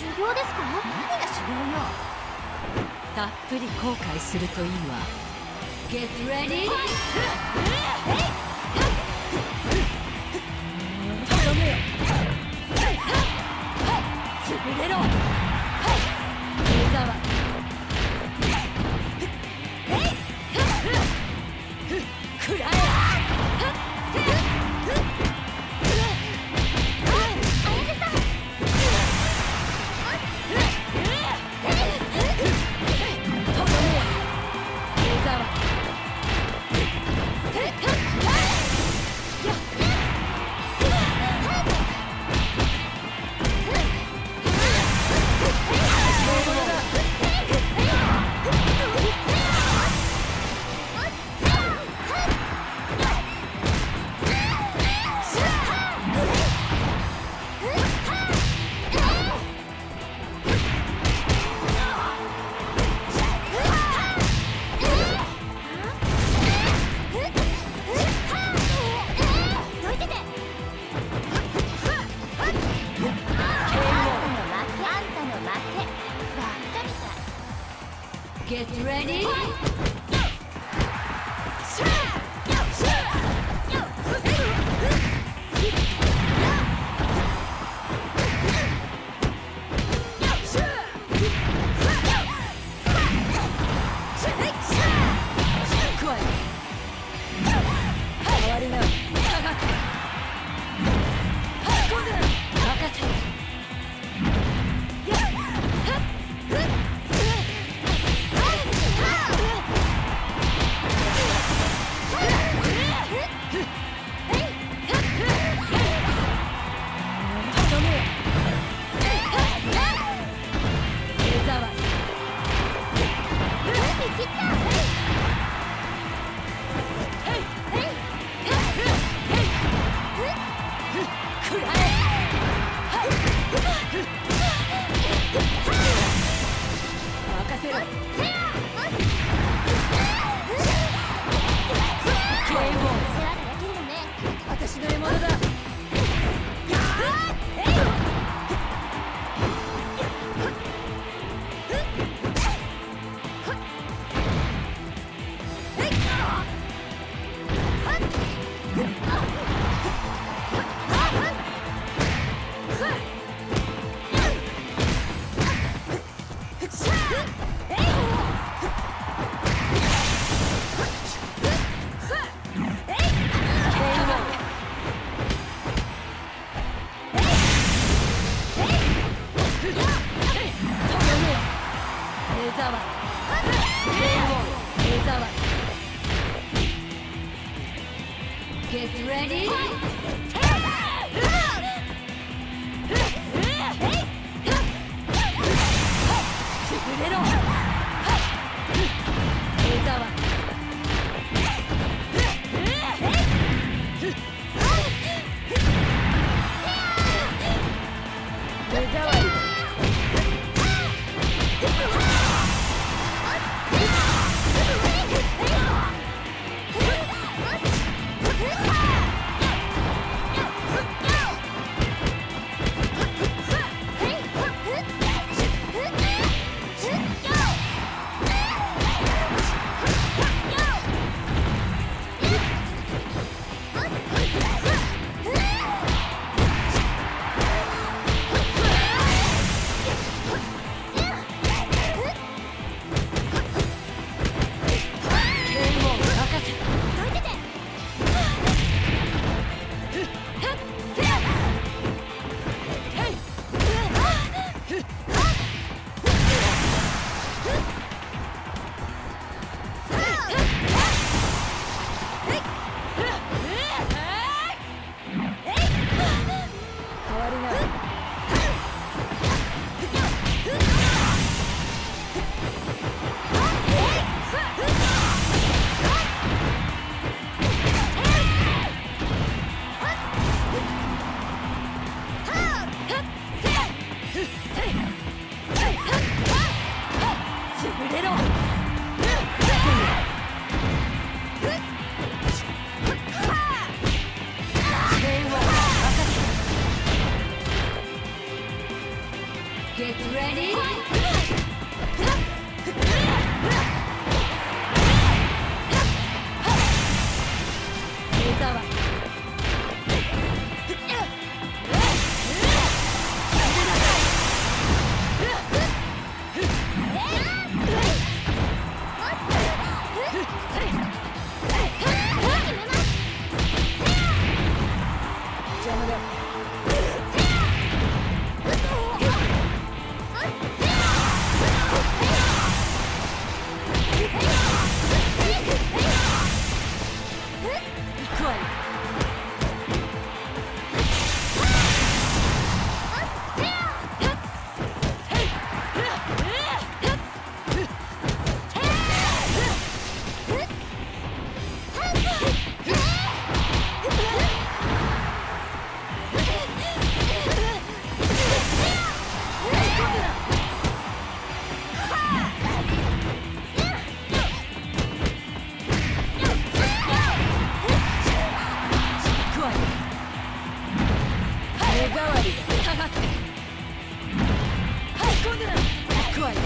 修行ですか何が修行よたっぷり後悔するといいわ Get ready! とどめよ潰れろ Get ready! 来私の獲物だ沢 KO 江沢 Get ready! 潰 ready? くわよ、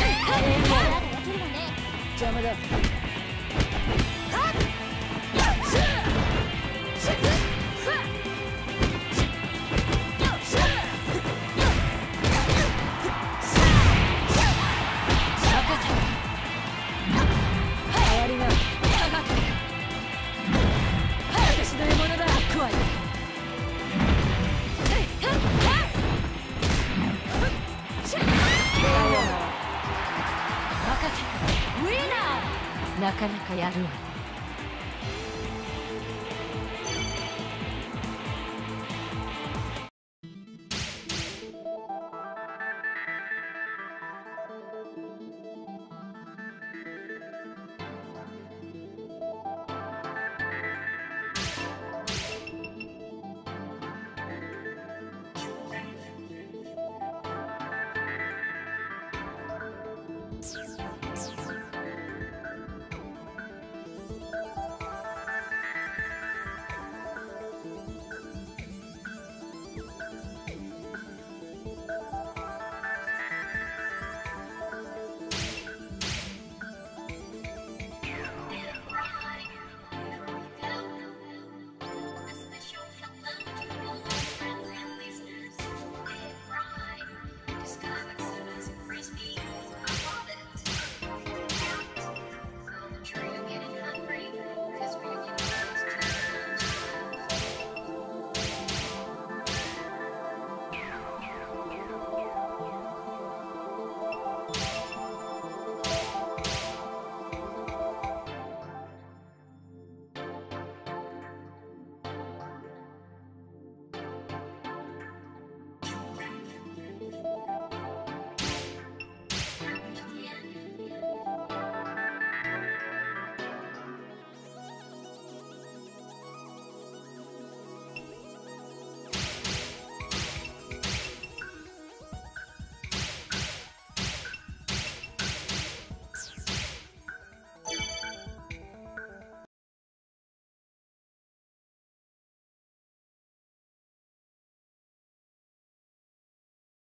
えー、邪魔だ。なかやるわね。